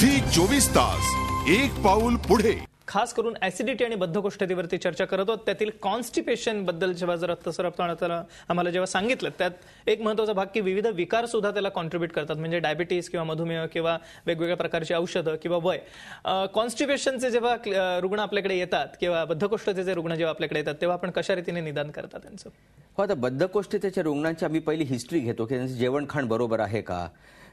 Zee चोवीस तास एक पाऊल पुढे. खास करून ऍसिडिटी आणि बद्धकोष्ठतेवरती चर्चा करत आहोत. त्यातील कॉन्स्टिपेशनबद्दल जेव्हा जर त्याला आम्हाला जेव्हा सांगितलं त्यात एक महत्त्वाचा भाग की विविध विकार सुद्धा त्याला कॉन्ट्रीब्युट करतात. म्हणजे डायबिटीस किंवा मधुमेह किंवा वेगवेगळ्या प्रकारची औषधं किंवा वय. कॉन्स्टिपेशनचे जेव्हा रुग्ण आपल्याकडे येतात किंवा बद्धकोष्ठतेचे रुग्ण जेव्हा आपल्याकडे येतात तेव्हा आपण कशा रीतीने निदान करतात त्यांचं? हो आता बद्धकोष्ठतेच्या रुग्णांची आम्ही पहिली हिस्ट्री घेतो की त्यांचं जेवणखाण बरोबर आहे का?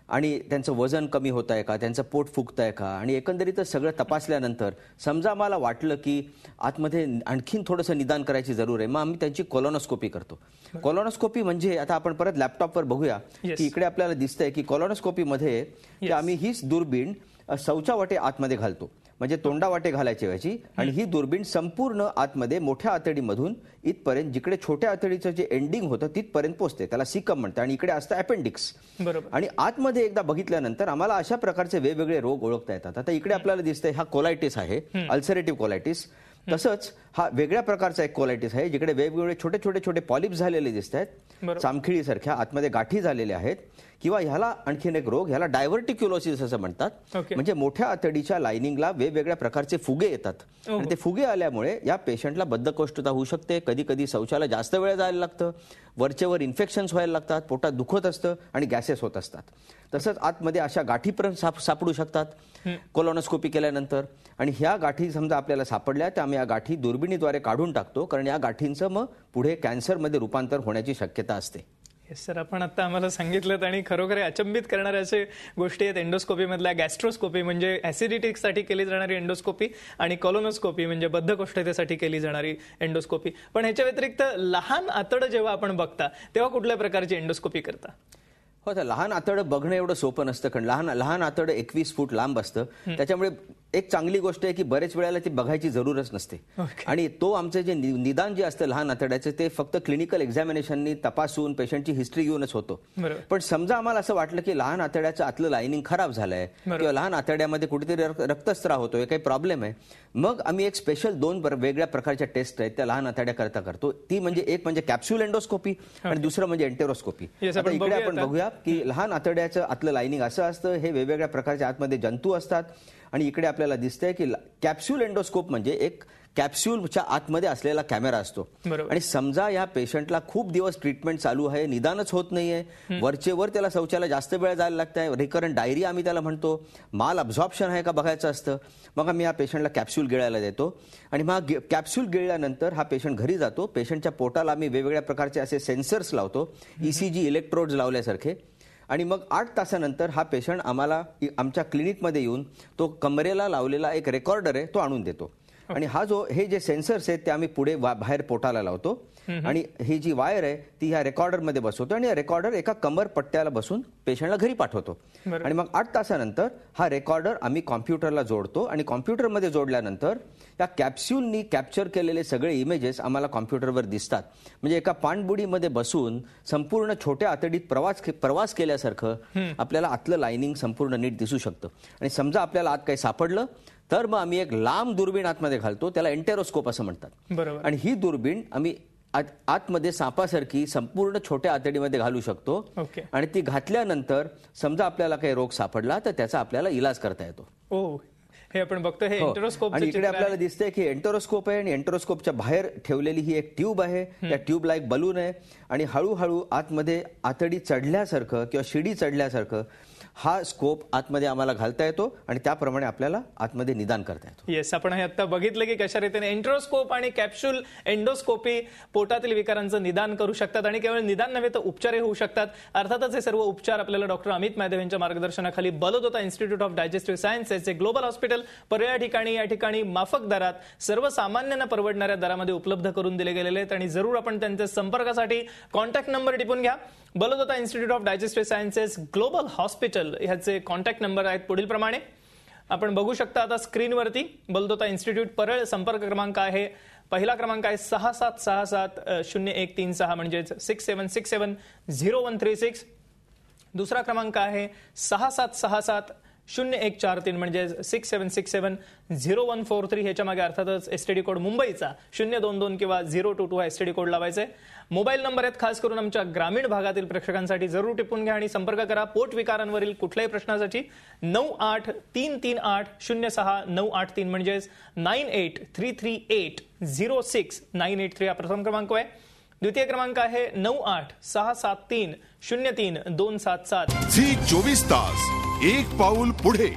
आणि त्यांचं वजन कमी होत आहे का? त्यांचं पोट फुगत आहे का? आणि एकंदरीतच सगळं तपासल्यानंतर समजा आम्हाला वाटलं की आतमध्ये आणखीन थोडंसं निदान करायची जरूर आहे मग आम्ही त्यांची कोलोनोस्कोपी करतो. कोलोनोस्कोपी म्हणजे आता आपण परत लॅपटॉपवर बघूया. की इकडे आपल्याला दिसतंय की कोलोनोस्कोपीमध्ये की आम्ही हीच दुर्बीण अ, शौचा वाटे आतमध्ये घालतो. म्हणजे तोंडा वाटे घालायची व्हायची. आणि ही दुर्बीण संपूर्ण आतमध्ये मोठ्या आतडीमधून इथपर्यंत जिकडे छोट्या आतडीचं जे एंडिंग होतं तिथपर्यंत पोहोचते. त्याला सिकम म्हणते आणि इकडे असतं अपेंडिक्स बरोबर. आणि आतमध्ये एकदा बघितल्यानंतर आम्हाला अशा प्रकारचे वेगवेगळे रोग ओळखता येतात. आता इकडे आपल्याला दिसतंय हा कोलायटिस आहे अल्सरेटिव्ह कोलायटिस तसंच हा वेगळ्या प्रकारचा एक कोलायटिस आहे जिकडे वेगवेगळे छोटे छोटे छोटे पॉलिप झालेले दिसत. आहेत चामखिळीसारख्या आतमध्ये गाठी झालेल्या आहेत किंवा ह्याला आणखीन एक रोग ह्याला डायव्हर्टिक्युलोसिस असं म्हणतात. म्हणजे मोठ्या आतडीच्या लाइनिंगला वेगवेगळ्या प्रकारचे फुगे येतात. आणि ते फुगे आल्यामुळे या पेशंटला बद्धकोष्ठता होऊ शकते कधी कधी शौचाला जास्त वेळ जायला लागतं वरचेवर इन्फेक्शन्स व्हायला लागतात पोटात दुखत असतं आणि गॅसेस होत असतात. तसंच आतमध्ये अशा गाठी पण साप सापडू शकतात. कोलोनोस्कोपी केल्यानंतर. आणि ह्या गाठी समजा आपल्याला सापडल्या तर आम्ही या गाठी दुर्बिणीद्वारे काढून टाकतो कारण या गाठींचं मग पुढे कॅन्सरमध्ये रूपांतर होण्याची शक्यता असते. येस सर आपण आता आम्हाला सांगितलं आणि खरोखर अचंबित करणाऱ्या असे गोष्टी आहेत. एंडोस्कोपी मधल्या गॅस्ट्रोस्कोपी म्हणजे ऍसिडिटीसाठी केली जाणारी एंडोस्कोपी आणि कॉलोनोस्कोपी म्हणजे बद्धकोष्ठतेसाठी केली जाणारी एंडोस्कोपी. पण ह्याच्या व्यतिरिक्त लहान आतडं जेव्हा आपण बघता तेव्हा कुठल्या प्रकारची एंडोस्कोपी करता? हो तर लहान आतडं बघणं एवढं सोपं नसतं कारण लहान लहान आतडं एकवीस फूट लांब असतं. त्याच्यामुळे एक चांगली गोष्ट आहे की बरेच वेळेला ती बघायची जरूरच नसते. आणि तो आमचं जे निदान जे असतं लहान आतड्याचं ते फक्त क्लिनिकल एक्झामिनेशननी तपासून पेशंटची हिस्ट्री घेऊनच होतो. पण समजा आम्हाला असं वाटलं की लहान आतड्याचं आतलं लाइनिंग खराब झालंय. किंवा लहान आतड्यामध्ये कुठेतरी रक्त- रक्तस्राव होतोय काही प्रॉब्लेम आहे मग आम्ही एक स्पेशल दोन वेगळ्या प्रकारच्या टेस्ट आहेत त्या लहान आतड्याकरता करतो ती म्हणजे एक म्हणजे कॅप्स्यूल एंडोस्कोपी आणि दुसरं म्हणजे एंटेरोस्कोपी इकडे आपण. बघूया की लहान आतड्याचं आतलं लाइनिंग असं असतं हे वेगवेगळ्या प्रकारच्या आतमध्ये जंतू असतात आणि इकडे आपल्याला दिसतंय की कॅप्स्यूल एंडोस्कोप म्हणजे एक कॅप्स्यूलच्या आतमध्ये असलेला कॅमेरा असतो. आणि समजा या पेशंटला खूप दिवस ट्रीटमेंट चालू आहे निदानच होत नाहीये. वरचे वर त्याला शौचाला जास्त वेळ जायला लागत आहे रिकरंट डायरिया आम्ही त्याला म्हणतो. माल अब्झॉर्प्शन आहे का बघायचं असतं. मग आम्ही या पेशंटला कॅप्सूल गिळायला देतो. आणि मग कॅप्सूल गिळल्यानंतर हा पेशंट घरी जातो. पेशंटच्या पोटाला आम्ही वेगवेगळ्या प्रकारचे असे सेन्सर्स लावतो. ईसीजी इलेक्ट्रोड्स लावल्यासारखे. आणि मग आठ तासानंतर हा पेशंट आम्हाला आमच्या क्लिनिकमध्ये येऊन तो कमरेला लावलेला एक रेकॉर्डर आहे तो आणून देतो. आणि हा जो हे जे सेन्सर्स आहेत ते आम्ही पुढे बाहेर पोटाला लावतो. आणि ही जी वायर आहे ती ह्या रेकॉर्डरमध्ये बसवतो आणि रेकॉर्डर एका कमर पट्ट्याला बसून पेशंटला घरी पाठवतो. आणि मग आठ तासानंतर हा रेकॉर्डर आम्ही कॉम्प्युटरला जोडतो आणि कॉम्प्युटरमध्ये जोडल्यानंतर या कॅप्स्यूलनी कॅप्चर केलेले सगळे इमेजेस आम्हाला कॉम्प्युटरवर दिसतात. म्हणजे एका पाणबुडीमध्ये बसून संपूर्ण छोट्या आतडीत प्रवास प्रवास केल्यासारखं आपल्याला आतलं लाइनिंग संपूर्ण नीट दिसू शकतं. आणि समजा आपल्याला आत काही सापडलं तर मग आम्ही एक लांब दुर्बीण आतमध्ये घालतो त्याला एंटेरोस्कोप असं म्हणतात. आणि ही दुर्बीण आम्ही आत- आतमध्ये सापासारखी संपूर्ण छोट्या आतडीमध्ये घालू शकतो. ओके. आणि ती घातल्यानंतर समजा आपल्याला काही रोग सापडला तर त्याचा आपल्याला इलाज करता येतो. ओ हे आपण बघतो हे हो. एंटरोस्कोप आणि इकडे आपल्याला दिसतंय की एंटरोस्कोप आहे आणि एंटरोस्कोपच्या बाहेर ठेवलेली ही एक ट्यूब आहे. त्या ट्यूबला एक बलून आहे. आणि हळूहळू आतमध्ये आतडी चढल्यासारखं किंवा शिडी चढल्यासारखं हा स्कोप आतमध्ये आम्हाला घालता येतो आणि त्याप्रमाणे आपल्याला आतमध्ये निदान करता येतो. येस आपण हे आता बघितलं की कशा रीतीने एंट्रोस्कोप आणि कॅप्सूल एंडोस्कोपी पोटातील विकारांचं निदान करू शकतात आणि केवळ निदान नव्हे तर उपचारही होऊ शकतात. अर्थातच हे सर्व उपचार आपल्याला डॉक्टर अमित महादेव यांच्या मार्गदर्शनाखाली Baldota institute of digestive sciences global hospital पर्याय ठिकाणी या ठिकाणी माफक दरात सर्वसामान्यांना परवडणाऱ्या दरामध्ये उपलब्ध करून दिले गेलेले आहेत आणि जरूर आपण त्यांच्या संपर्कासाठी कॉन्टॅक्ट नंबर टिपून घ्या. Baldota institute of digestive sciences global hospital. ह्याचे कॉन्टॅक्ट नंबर आहेत पुढील प्रमाणे आपण बघू शकता आता स्क्रीनवरती बलदोता इन्स्टिट्यूट परळ संपर्क क्रमांक आहे. पहिला क्रमांक आहे सहा सात सहा सात शून्य एक तीन सहा म्हणजेच six seven six seven zero one three six दुसरा क्रमांक आहे सहा सात सहा सात शून्य एक चार तीन म्हणजे six seven six seven zero one four three ह्याच्या मागे अर्थातच एसटीडी कोड मुंबईचा शून्य दोन दोन किंवा झिरो टू टू हा एसटीडी कोड लावायचा आहे. मोबाईल नंबर आहेत खास करून आमच्या ग्रामीण भागातील प्रेक्षकांसाठी जरूर टिपून घ्या आणि संपर्क करा. पोट विकारांवरील कुठल्याही प्रश्नासाठी नऊ आठ तीन तीन आठ शून्य सहा नऊ आठ तीन म्हणजेच nine eight three three eight zero six nine eight three हा प्रथम क्रमांक आहे. द्वितीय क्रमांक आहे नऊ आठ सहा सात तीन शून्य तीन दोन सात सात. झी चोवीस तास. एक पाऊल पुढे.